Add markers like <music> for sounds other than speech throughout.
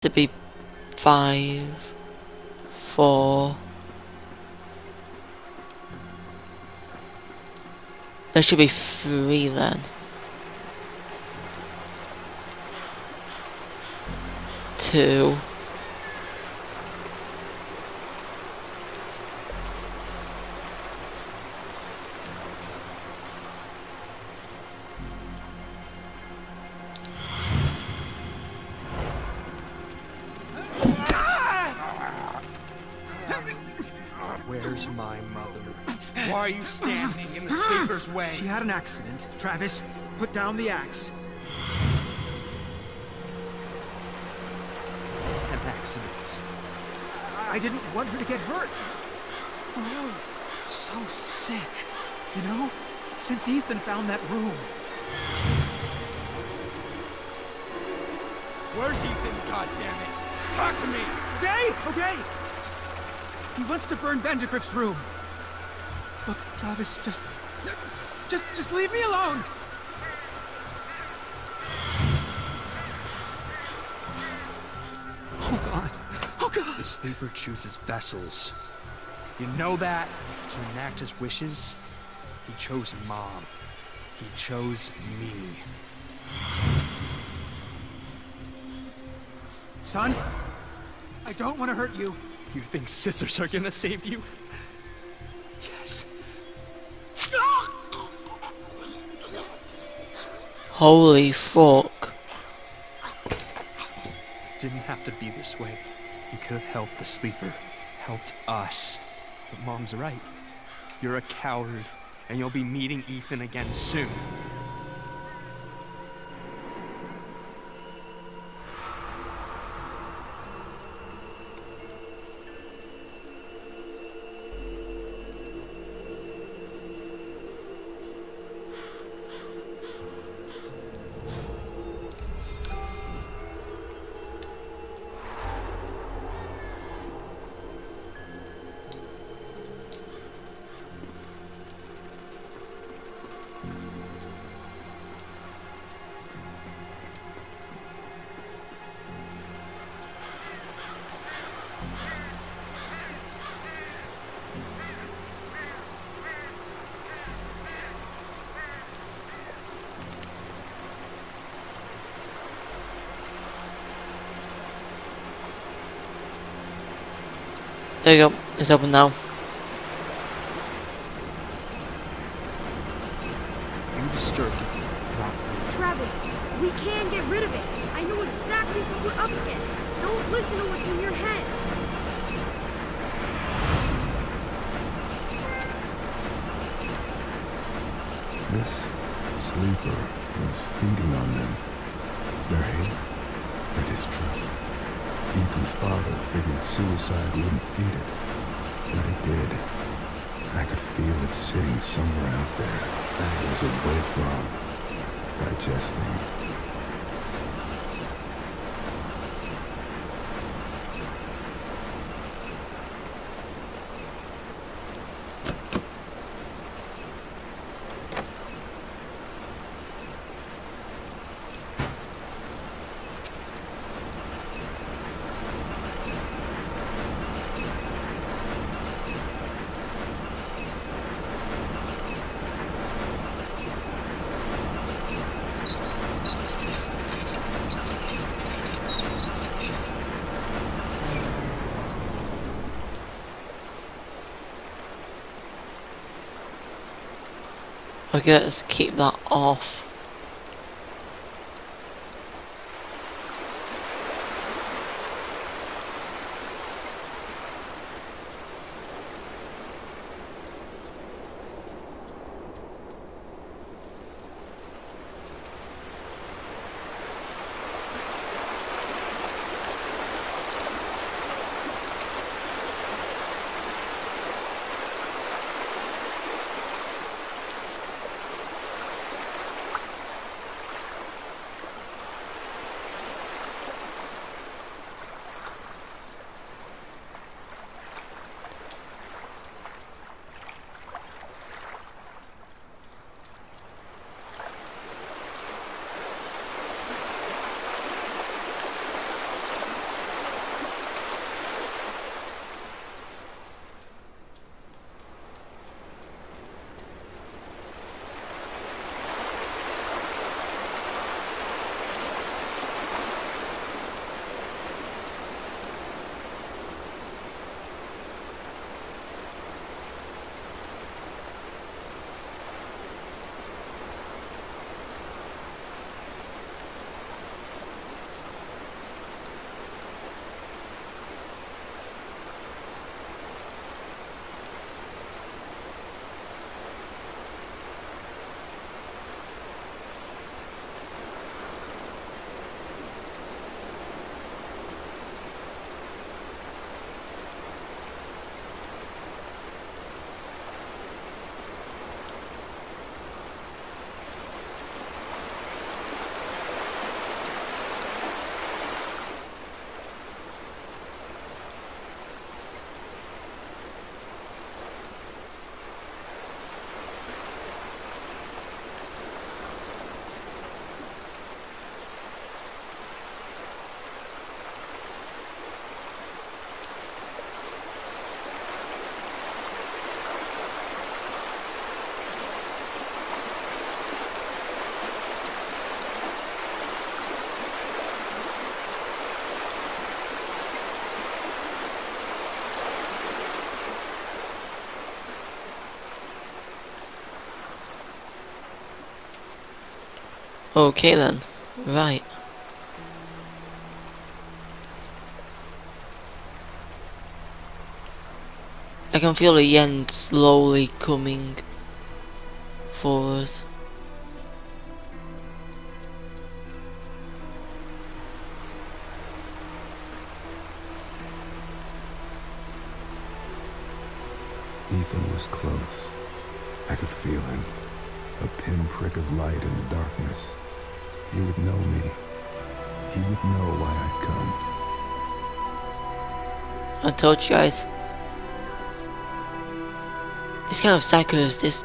to be five, four. There should be three then. Two. The sleeper's way? She had an accident. Travis, put down the axe. An accident. I I didn't want her to get hurt. Oh, so sick. You know, since Ethan found that room. Where's Ethan, goddammit? Talk to me! Okay, okay. He wants to burn Vandergrift's room. Look, Travis, just, just, just leave me alone. Oh God, oh God. The sleeper chooses vessels. You know that? To enact his wishes? He chose mom. He chose me. Son, I don't want to hurt you. You think scissors are gonna save you? Yes. Holy fuck. Didn't have to be this way. He could have helped the sleeper, helped us. But mom's right. You're a coward, and you'll be meeting Ethan again soon. There you go. It's open now. You disturbed it, not me. Travis, we can get rid of it. I know exactly what we're up against. Don't listen to what's in your head. This sleeper was feeding on them. Ethan's father figured suicide wouldn't feed it, but it did. I could feel it sitting somewhere out there, fangs a bullfrog, digesting. Okay, let's keep that off. Okay then. Right. I can feel the end slowly coming for us. Ethan was close. I could feel him. A pinprick of light in the darkness. He would know me. He would know why I'd come. I told you guys. It's kind of sad because this.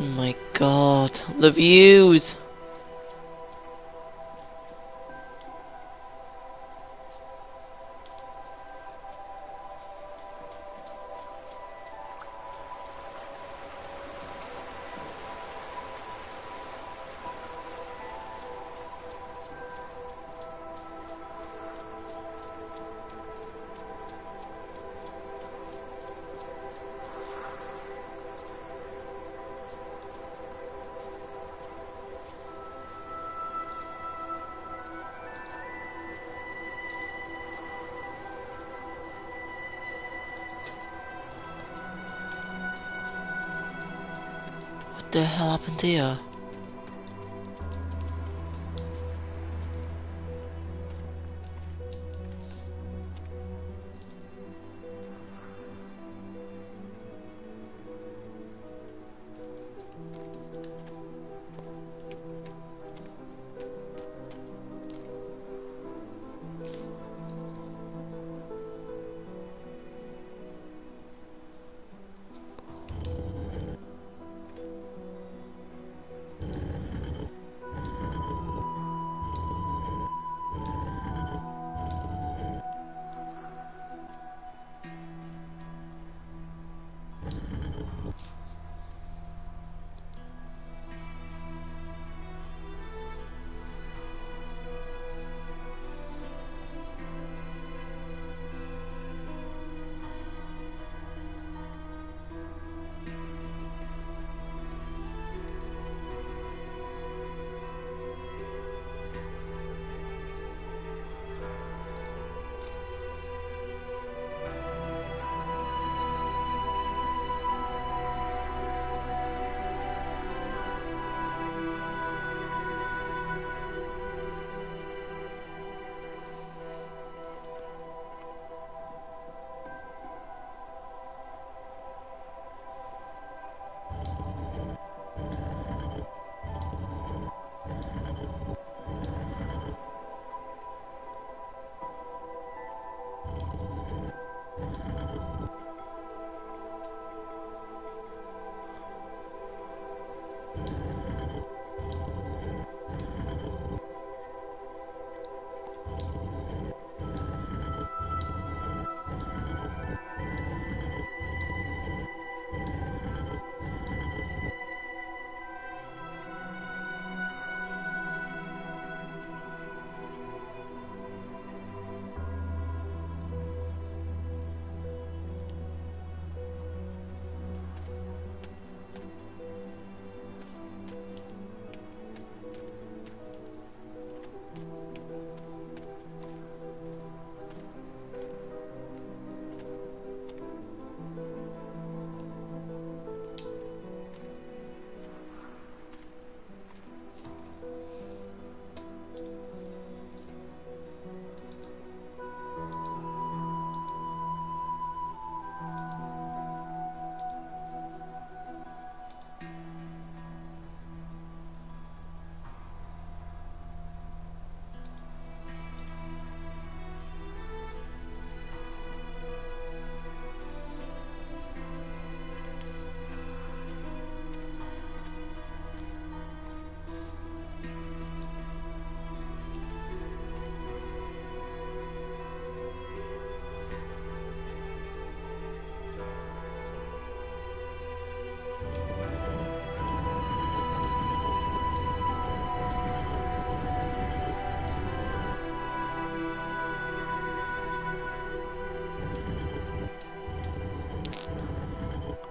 Oh my god. The views! The hell happened here?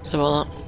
Sorry about that.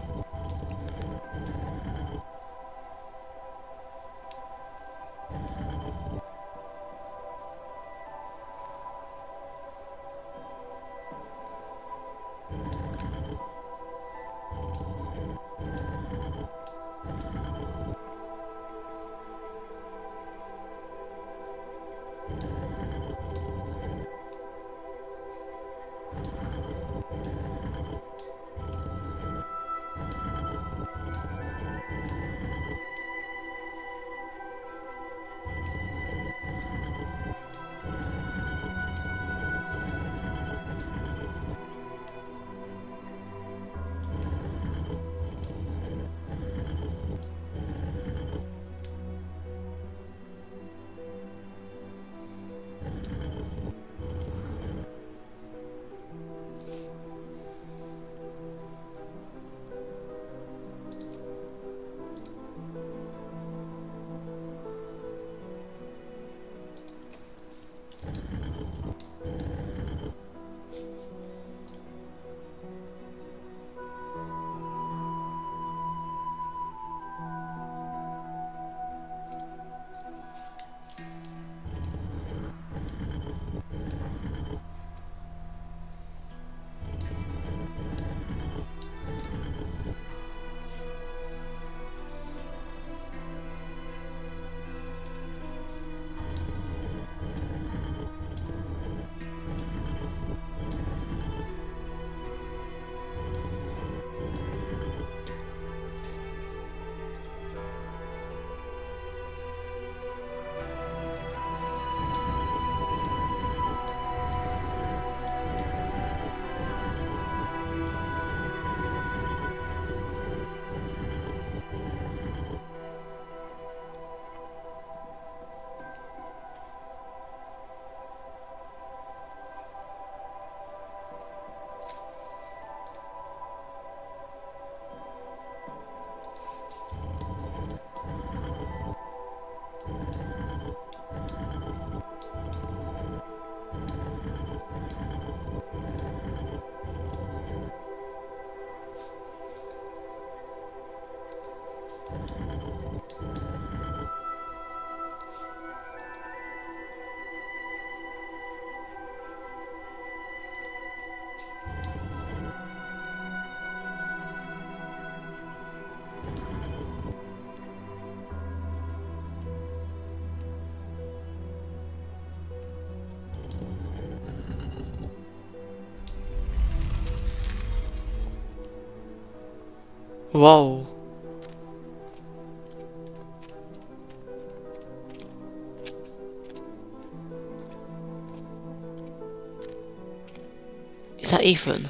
Whoa. Is that Ethan?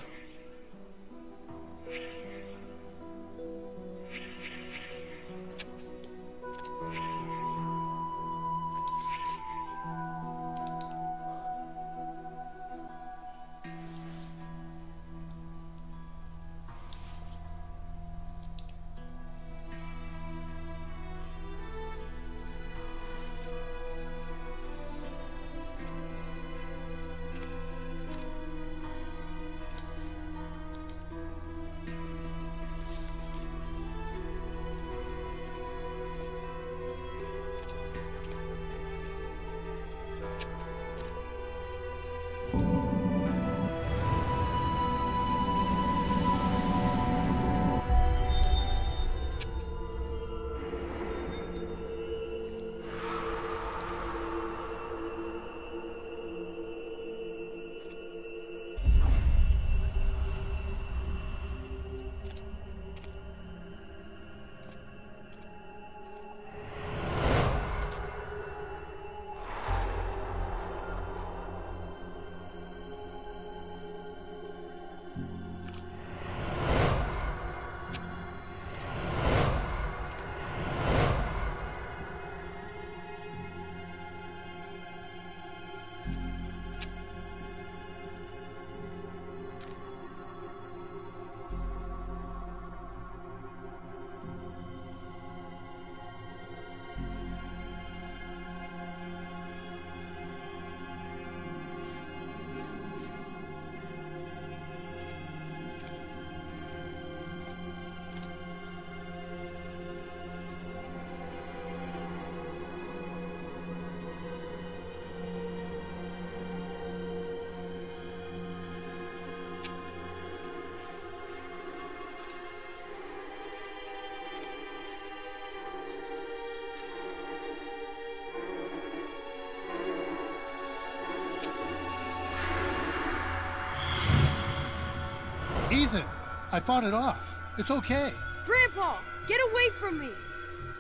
I fought it off. It's okay. Grandpa, get away from me!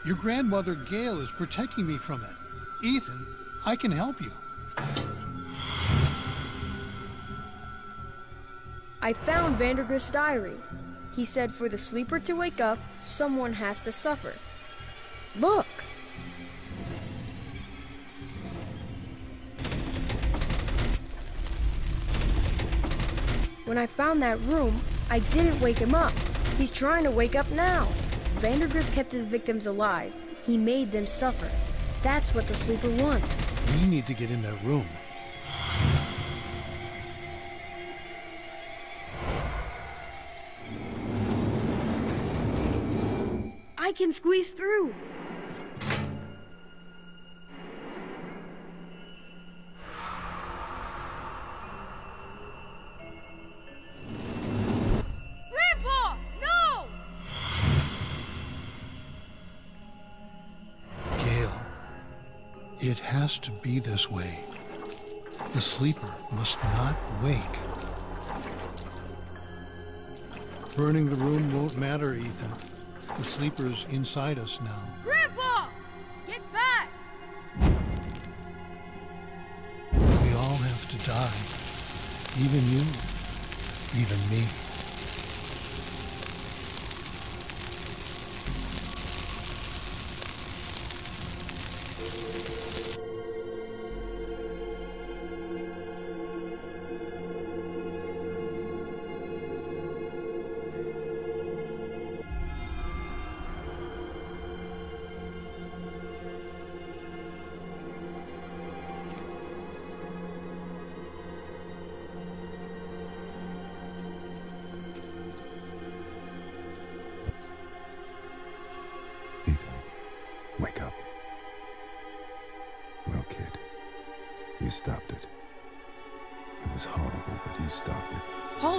Your grandmother Gail is protecting me from it. Ethan, I can help you. I found Vandergrift's diary. He said for the sleeper to wake up, someone has to suffer. Look! When I found that room, I didn't wake him up. He's trying to wake up now. Vandergrift kept his victims alive. He made them suffer. That's what the sleeper wants. We need to get in that room. I can squeeze through. To be this way. The sleeper must not wake. Burning the room won't matter, Ethan. The sleeper's inside us now. Grandpa! Get back! We all have to die. Even you. Even me.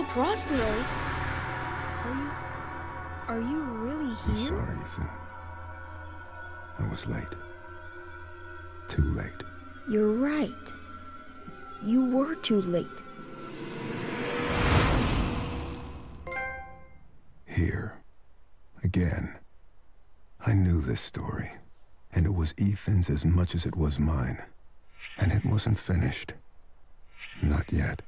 Prospero? Are you. Are you really I'm here? sorry, Ethan. I was late. Too late. You're right. You were too late. Here, again. I knew this story, and it was Ethan's as much as it was mine. And it wasn't finished. Not yet.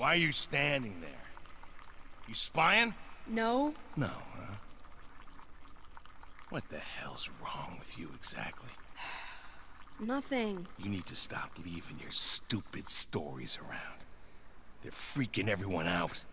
Why are you standing there? You spying? No? No, huh? What the hell's wrong with you exactly? <sighs> Nothing. You need to stop leaving your stupid stories around. They're freaking everyone out.